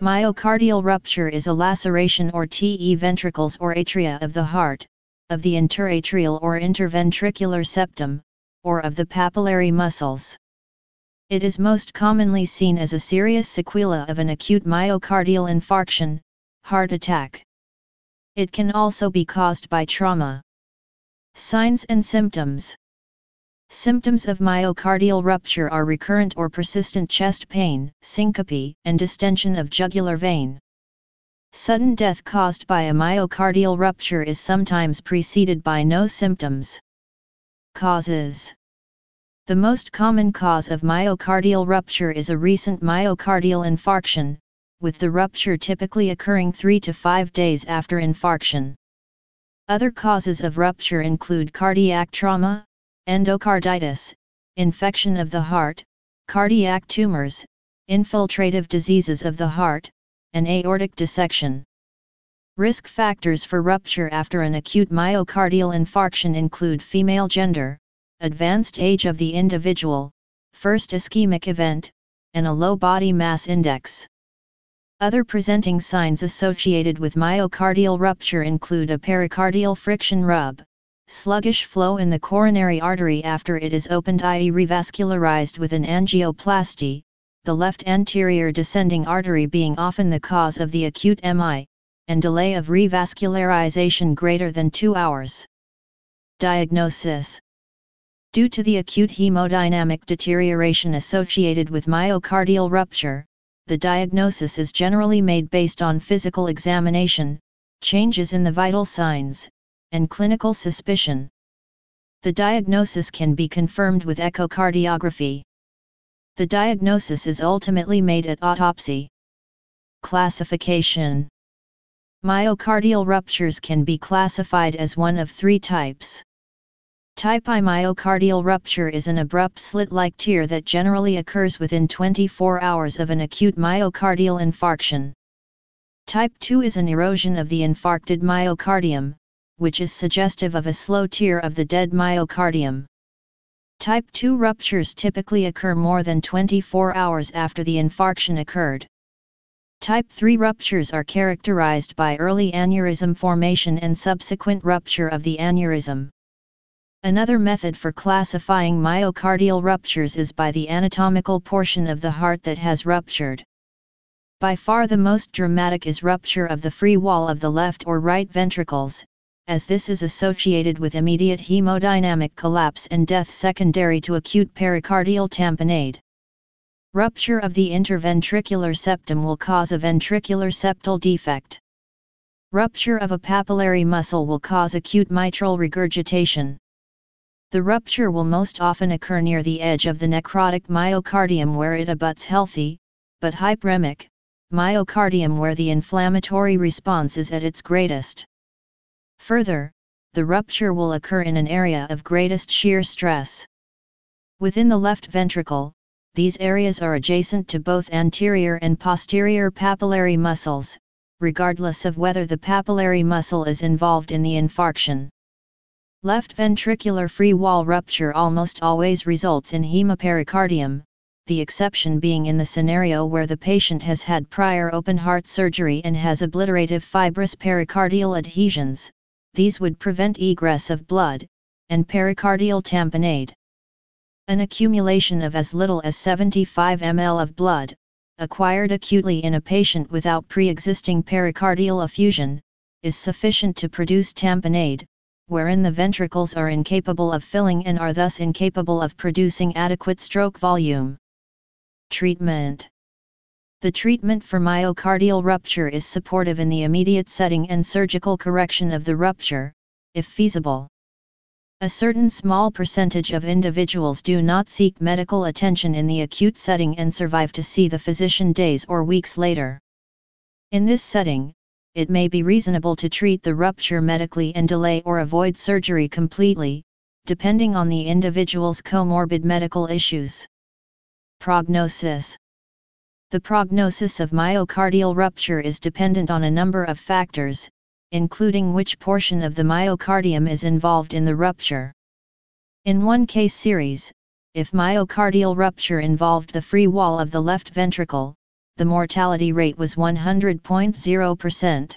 Myocardial rupture is a laceration or TE ventricles or atria of the heart, of the interatrial or interventricular septum, or of the papillary muscles. It is most commonly seen as a serious sequela of an acute myocardial infarction, heart attack. It can also be caused by trauma. Signs and symptoms Symptoms of myocardial rupture are recurrent or persistent chest pain, syncope, and distension of jugular vein. Sudden death caused by a myocardial rupture is sometimes preceded by no symptoms. Causes The most common cause of myocardial rupture is a recent myocardial infarction, with the rupture typically occurring 3 to 5 days after infarction. Other causes of rupture include cardiac trauma, endocarditis, infection of the heart, cardiac tumors, infiltrative diseases of the heart, and aortic dissection. Risk factors for rupture after an acute myocardial infarction include female gender, advanced age of the individual, first ischemic event, and a low body mass index. Other presenting signs associated with myocardial rupture include a pericardial friction rub, sluggish flow in the coronary artery after it is opened i.e. revascularized with an angioplasty, the left anterior descending artery being often the cause of the acute MI, and delay of revascularization greater than 2 hours. Diagnosis Due to the acute hemodynamic deterioration associated with myocardial rupture, the diagnosis is generally made based on physical examination, changes in the vital signs, and clinical suspicion. The diagnosis can be confirmed with echocardiography. The diagnosis is ultimately made at autopsy. Classification Myocardial ruptures can be classified as one of three types. Type I myocardial rupture is an abrupt slit-like tear that generally occurs within 24 hours of an acute myocardial infarction. Type II is an erosion of the infarcted myocardium, which is suggestive of a slow tear of the dead myocardium. Type 2 ruptures typically occur more than 24 hours after the infarction occurred. Type 3 ruptures are characterized by early aneurysm formation and subsequent rupture of the aneurysm. Another method for classifying myocardial ruptures is by the anatomical portion of the heart that has ruptured. By far the most dramatic is rupture of the free wall of the left or right ventricles, as this is associated with immediate hemodynamic collapse and death secondary to acute pericardial tamponade. Rupture of the interventricular septum will cause a ventricular septal defect. Rupture of a papillary muscle will cause acute mitral regurgitation. The rupture will most often occur near the edge of the necrotic myocardium where it abuts healthy, but hyperemic, myocardium where the inflammatory response is at its greatest. Further, the rupture will occur in an area of greatest shear stress. Within the left ventricle, these areas are adjacent to both anterior and posterior papillary muscles, regardless of whether the papillary muscle is involved in the infarction. Left ventricular free wall rupture almost always results in hemopericardium, the exception being in the scenario where the patient has had prior open heart surgery and has obliterative fibrous pericardial adhesions, these would prevent egress of blood, and pericardial tamponade. An accumulation of as little as 75 ml of blood, acquired acutely in a patient without pre-existing pericardial effusion, is sufficient to produce tamponade, wherein the ventricles are incapable of filling and are thus incapable of producing adequate stroke volume. Treatment the treatment for myocardial rupture is supportive in the immediate setting and surgical correction of the rupture, if feasible. A certain small percentage of individuals do not seek medical attention in the acute setting and survive to see the physician days or weeks later. In this setting, it may be reasonable to treat the rupture medically and delay or avoid surgery completely, depending on the individual's comorbid medical issues. Prognosis the prognosis of myocardial rupture is dependent on a number of factors, including which portion of the myocardium is involved in the rupture. In one case series, if myocardial rupture involved the free wall of the left ventricle, the mortality rate was 100.0%.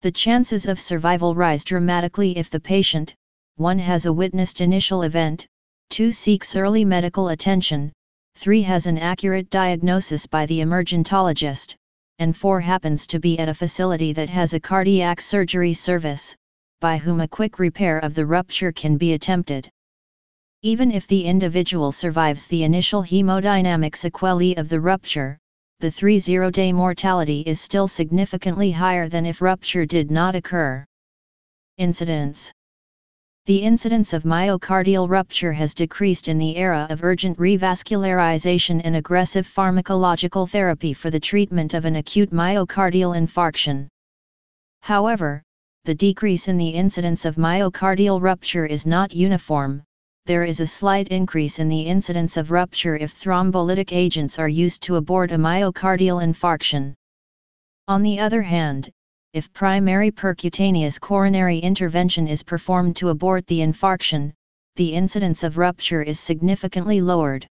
The chances of survival rise dramatically if the patient, 1 has a witnessed initial event, 2 seeks early medical attention, 3 has an accurate diagnosis by the emergentologist, and 4 happens to be at a facility that has a cardiac surgery service, by whom a quick repair of the rupture can be attempted. Even if the individual survives the initial hemodynamic sequelae of the rupture, the 3-0-day mortality is still significantly higher than if rupture did not occur. Incidence The incidence of myocardial rupture has decreased in the era of urgent revascularization and aggressive pharmacological therapy for the treatment of an acute myocardial infarction. However, the decrease in the incidence of myocardial rupture is not uniform, there is a slight increase in the incidence of rupture if thrombolytic agents are used to abort a myocardial infarction. On the other hand, if primary percutaneous coronary intervention is performed to abort the infarction, the incidence of rupture is significantly lowered.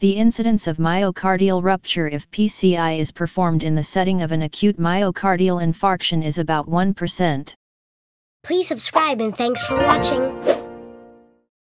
The incidence of myocardial rupture if PCI is performed in the setting of an acute myocardial infarction is about 1%. Please subscribe and thanks for watching.